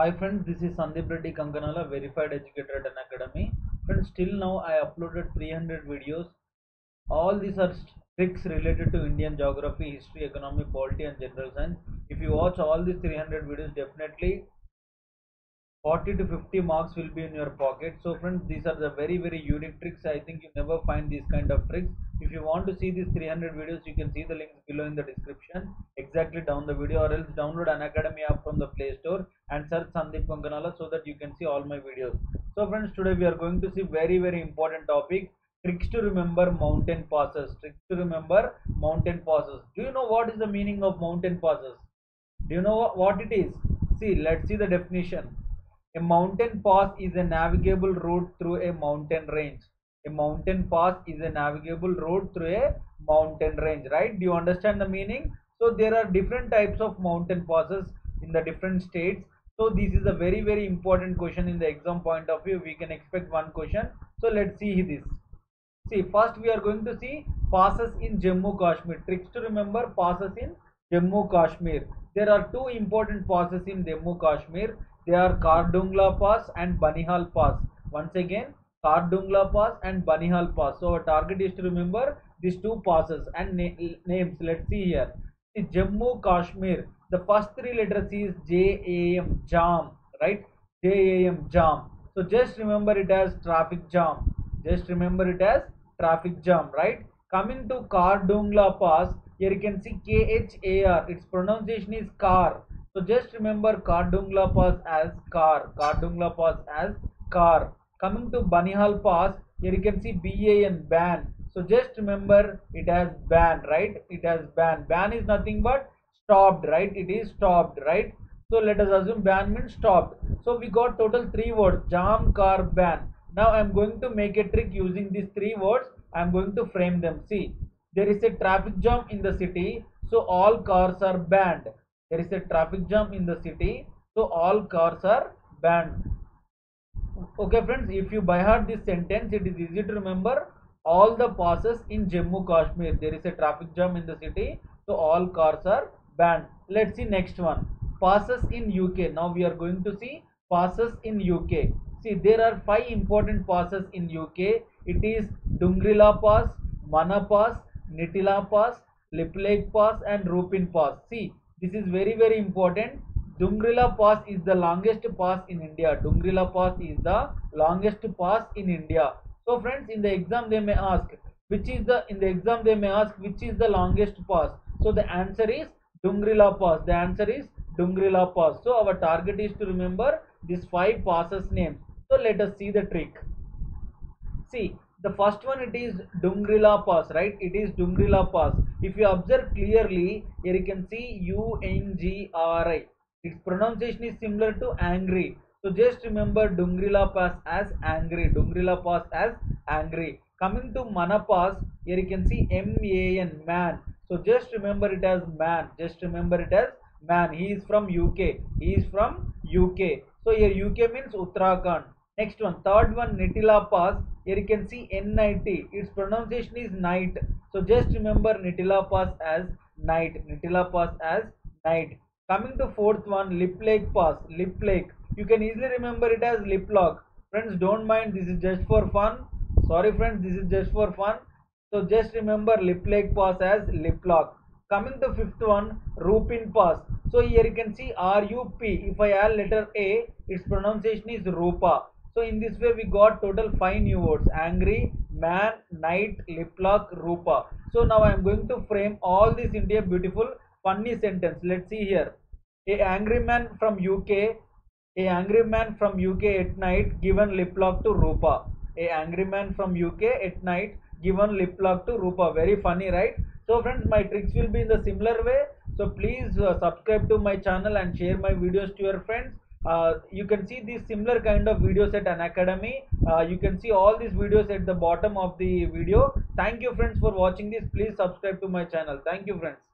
Hi friends, this is Sandeep Reddy Kankanala, verified educator at an academy. Friends, till now I uploaded 300 videos. All these are tricks related to Indian geography, history, economy, polity, and general science. If you watch all these 300 videos, definitely 40 to 50 marks will be in your pocket. So friends these are the very very unique tricks. I think you never find these kind of tricks. If you want to see these 300 videos you can see the links below in the description exactly down the video or else download Unacademy app from the play store and search sandeep kankanala so that you can see all my videos. So friends today we are going to see very very important topic tricks to remember mountain passes. Tricks to remember mountain passes. Do you know what is the meaning of mountain passes? Do you know what it is? See let's see the definition a mountain pass is a navigable route through a mountain range. A mountain pass is a navigable road through a mountain range, right? Do you understand the meaning? So there are different types of mountain passes in the different states. So this is a very very important question in the exam point of view. We can expect one question. So let's see this. See, first we are going to see passes in Jammu Kashmir. Tricks to remember passes in Jammu Kashmir. There are two important passes in Jammu Kashmir they are Khardungla Pass and Banihal Pass. Once again, Khardungla Pass and Banihal Pass. So our target is to remember these two passes and na names. Let's see here. See, Jammu Kashmir. The first three letters is JAM, Jam, right? JAM, Jam. So just remember it as traffic jam. Just remember it as traffic jam, right? Coming to Khardungla Pass, here you can see KHAR. Its pronunciation is car so just remember Khardungla Pass as car, Khardungla Pass as car. Coming to Banihal Pass, here you can see BAN, ban. So just remember it has ban, right? It has ban. Ban is nothing but stopped, right? It is stopped, right? So let us assume ban means stopped. So we got total three words, jam, car, ban. Now I am going to make a trick using these three words. I am going to frame them. See, there is a traffic jam in the city. So all cars are banned there is a traffic jam in the city so all cars are banned. Okay friends if you by heart this sentence it is easy to remember. All the passes in jammu kashmir there is a traffic jam in the city so all cars are banned. Let's see next one. Passes in uk now we are going to see passes in uk see there are five important passes in uk it is dungrila pass mana pass nitila pass liplake pass and rupin pass. See this is very very important. Dungrila pass is the longest pass in india. Dungrila pass is the longest pass in india. So friends in the exam they may ask which is the in the exam they may ask which is the longest pass? So the answer is dungrila pass. The answer is dungrila pass. So our target is to remember these five passes names. So let us see the trick. See the first one it is dungrila pass right? It is dungrila pass. If you observe clearly here you can see u n g r i. Its pronunciation is similar to angry. So just remember dungrila pass as angry. Dungrila pass as angry. Coming to mana pass here you can see m a n man. So just remember it as man. Just remember it as man. He is from uk he is from uk so here uk means uttarakhand. Next one, third one, Nitila Pass. Here you can see NIT. Its pronunciation is night. So just remember Nitila Pass as night. Nitila Pass as night. Coming to fourth one, Lip Lake Pass. Lip Lake. You can easily remember it as Lip Lock. Friends, don't mind. This is just for fun. Sorry, friends. This is just for fun. So just remember Lip Lake Pass as Lip Lock. Coming to fifth one, Rupin Pass. So here you can see R-U-P. If I add letter A, its pronunciation is Rupa. So in this way we got total 5 new words angry, man, night, liplock, rupa. So now I am going to frame all this into a beautiful funny sentence. Let's see here. A angry man from UK, a angry man from UK at night given liplock to rupa. A angry man from UK at night given liplock to rupa. Very funny right? So friends my tricks will be in the similar way. So please uh, subscribe to my channel and share my videos to your friends uh, you can see these similar kind of videos at Unacademy. Uh, you can see all these videos at the bottom of the video. Thank you friends for watching this. Please subscribe to my channel. Thank you friends